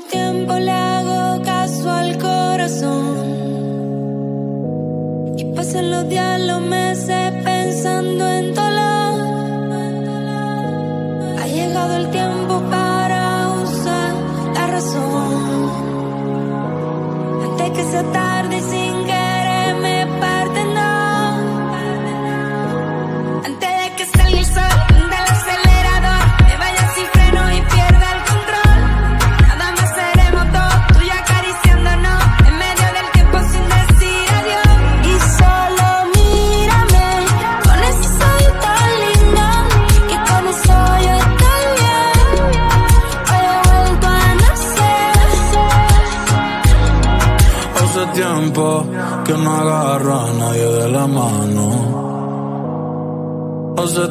tiempo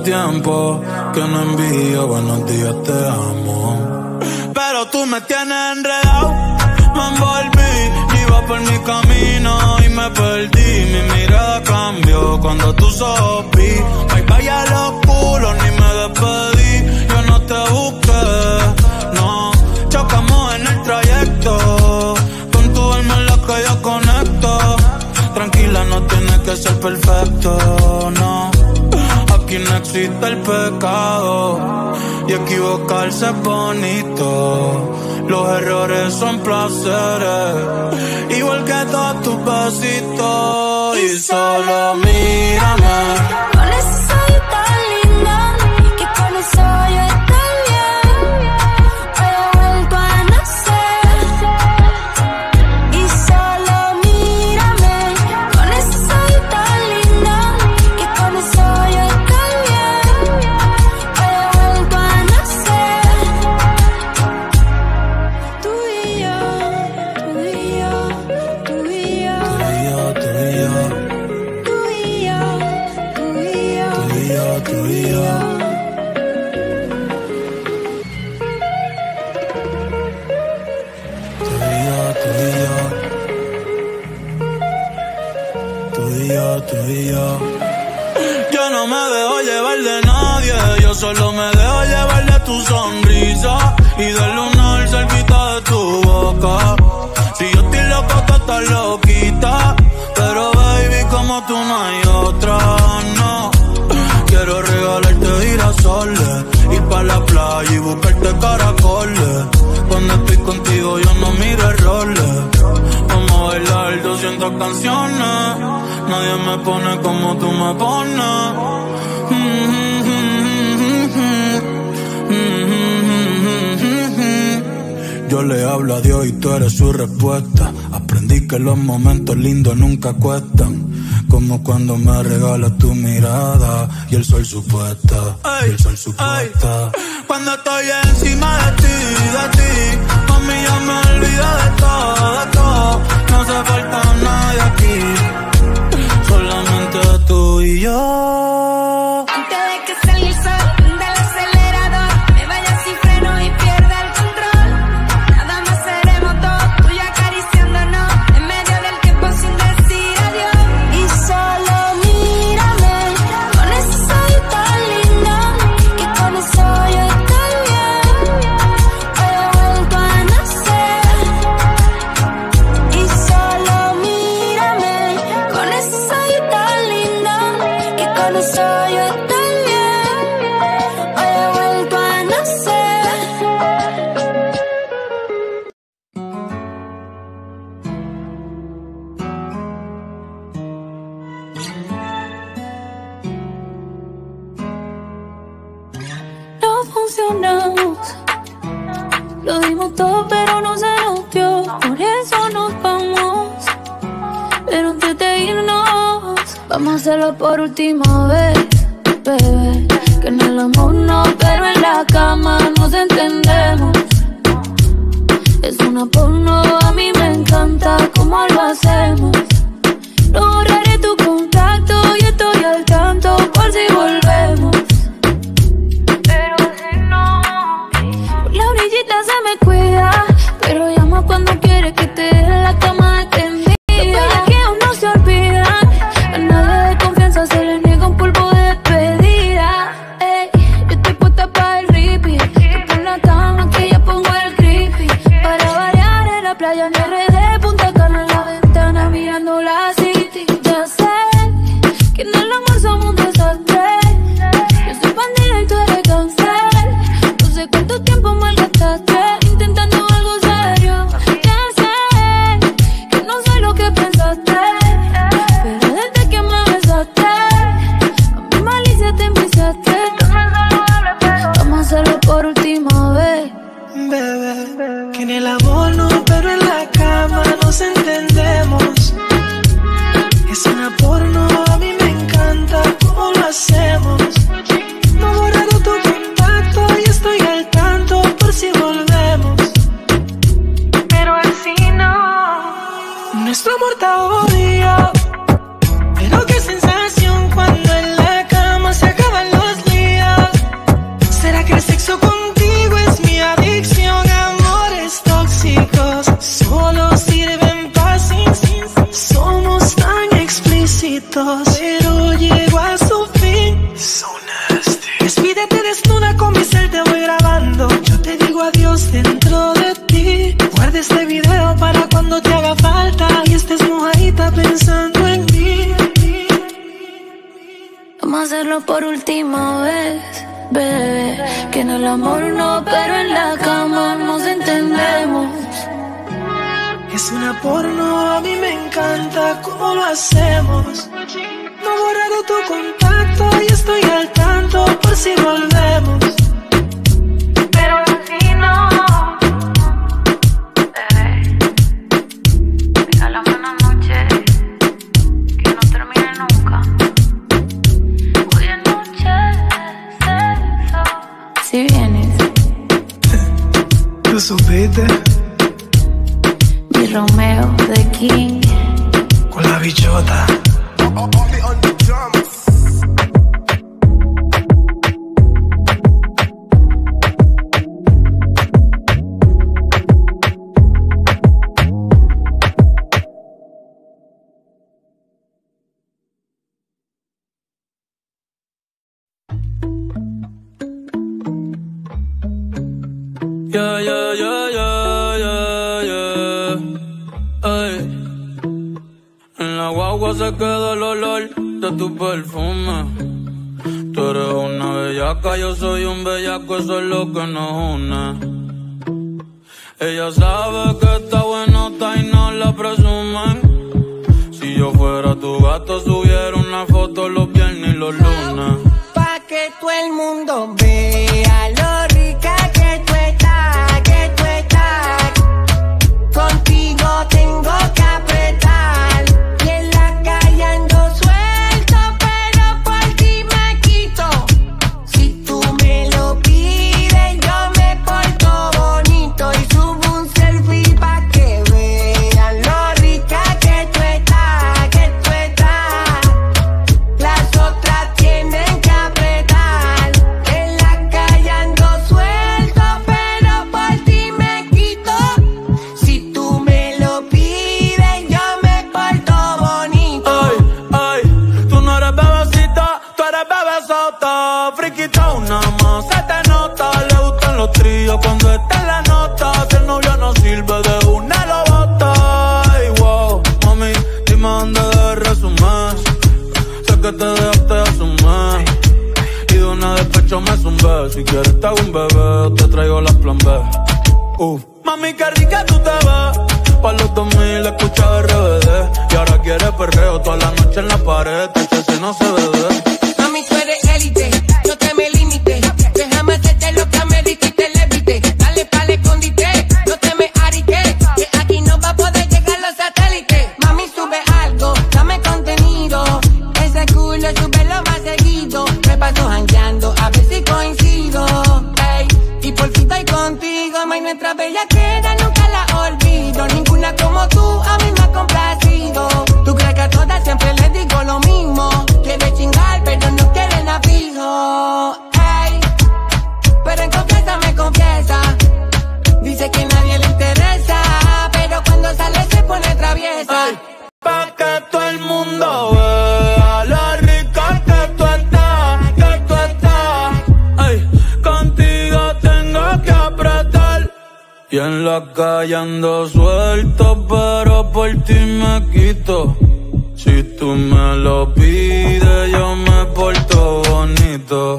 que no envío buenos días, te amo. Pero tú me tienes enredado, me envolví, iba por mi camino y me perdí. Mi mirada cambió cuando tú sopí. Bye, bye, el pecado y equivocarse es bonito. Los errores son placeres, igual que todos tus besitos y solo me canciones. Nadie me pone como tú me pones. Yo le hablo a Dios y tú eres su respuesta. Aprendí que los momentos lindos nunca cuestan. Como cuando me regalas tu mirada y el sol supuesta, y. Cuando estoy encima de ti, de ti, mí ya me olvido de todo hace falta nadie aquí, solamente tú y yo. gonna saw you tiempo mal por última vez, bebé. Que en el amor no, pero en la cama nos entendemos. Es una porno, a mí me encanta cómo lo hacemos. No he borrado tu contacto y estoy al tanto por si volvemos. Mi Romeo de King. Con la bichota. Tu perfume. Tú eres una bellaca, yo soy un bellaco, eso es lo que nos une. Ella sabe que está buenota y no la presumen. Si yo fuera tu gato, subiera una foto los viernes y los lunes. Pa' que todo el mundo vea Si te un bebé, te traigo las plan B. Uh. Mami, qué rica tú te ves. Pa' los 2000 escucha RBD. Y ahora quieres perreo toda la noche en la pared. Este no se bebe. Mami, tú eres élite, Y en la calle ando suelto, pero por ti me quito. Si tú me lo pides, yo me porto bonito.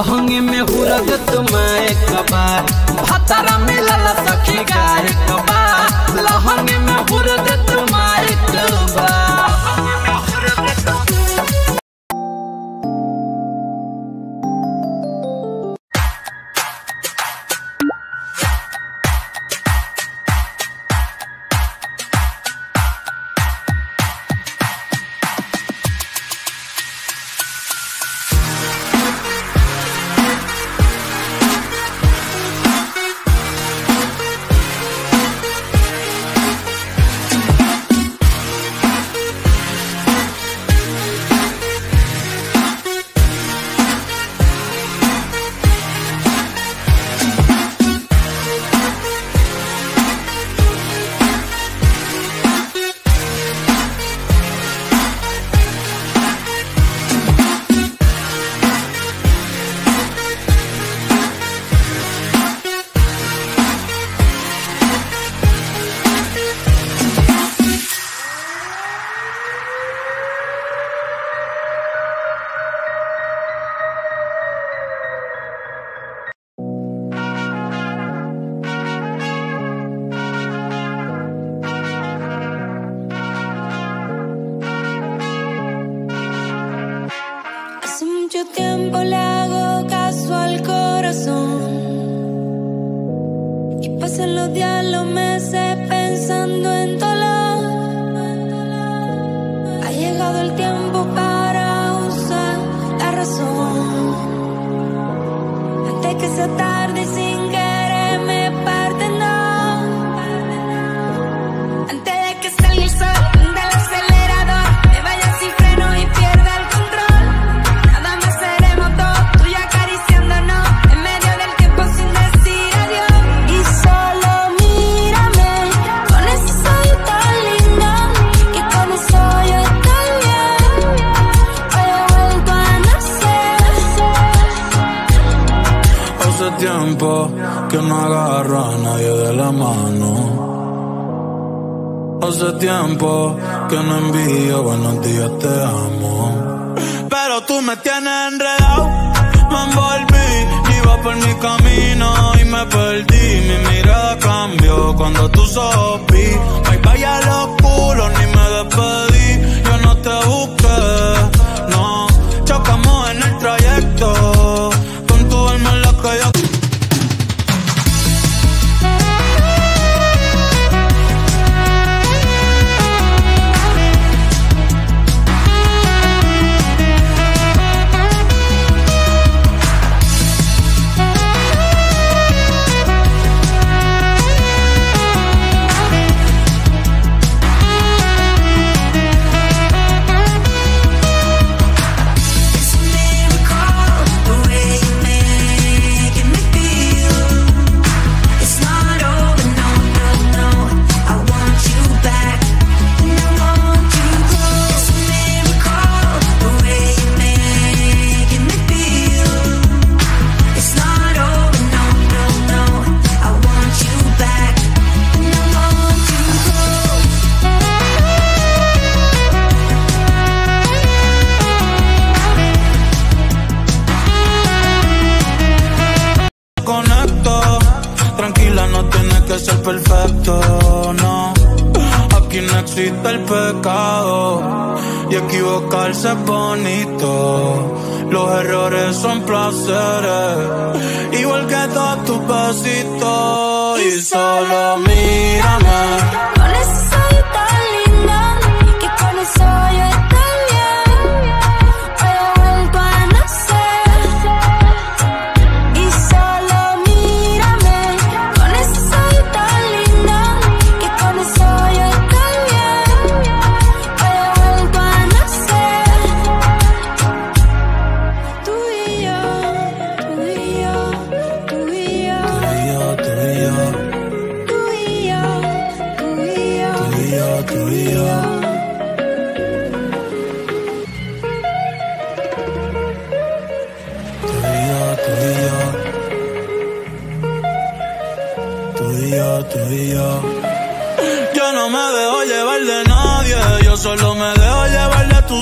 অহংয়ে Y pasan los días, los meses pensando en dolor. Ha llegado el tiempo para usar la razón. Antes que se tiempo que no agarro a nadie de la mano. Hace tiempo que no envío buenos días, te amo. Pero tú me tienes enredado, me envolví, iba por mi camino y me perdí. Mi mirada cambió cuando tú sopí. Bye vaya a los culos, ni me despedí. Yo no te busco el pecado y equivocarse es bonito. Los errores son placeres, igual que todos tus besitos y solo mi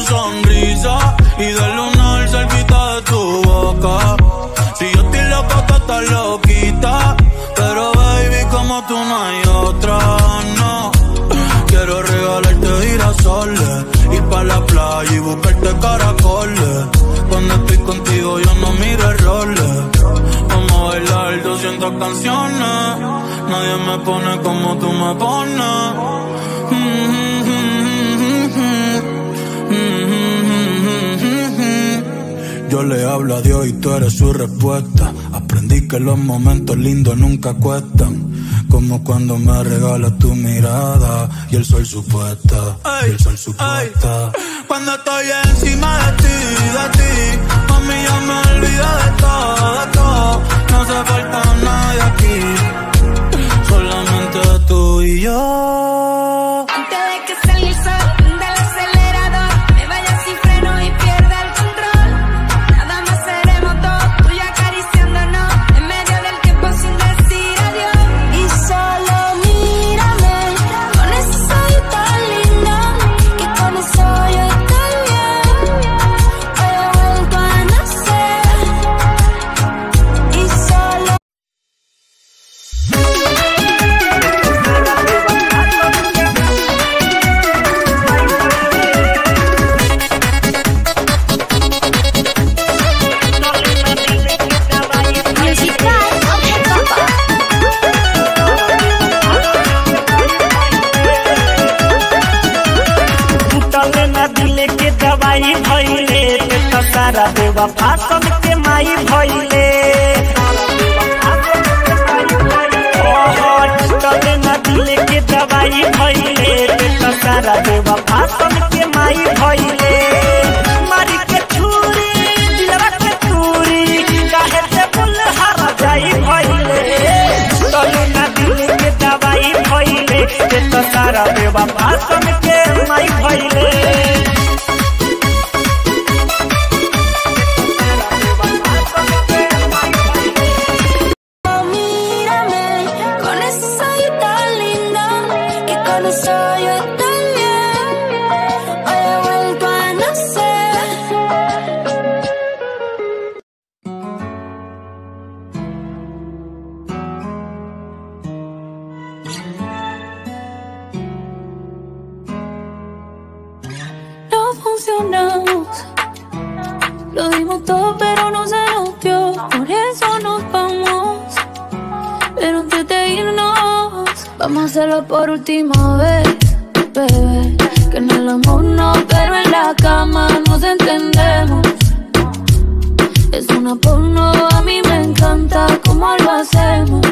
sonrisa y del lunar cerquita de tu boca. Si yo estoy loco, tú estás loquita. Pero baby, como tú no hay otra, no. Quiero regalarte girasoles, ir pa' la playa y buscarte caracoles. Cuando estoy contigo yo no miro el roles. Vamos a bailar 200 canciones. Nadie me pone como tú me pones. Mm. Yo le hablo a Dios y tú eres su respuesta. Aprendí que los momentos lindos nunca cuestan. Como cuando me regalas tu mirada y el sol supuesta. y el sol supuesta. Cuando estoy encima de ti, de ti, a mí ya me olvido de todo. cara beba, passa No. Lo dimos todo, pero no se nos dio. Por eso nos vamos. Pero antes de irnos, vamos a hacerlo por última vez, bebé. Que en el amor no, pero en la cama nos entendemos. Es una porno, a mí me encanta cómo lo hacemos.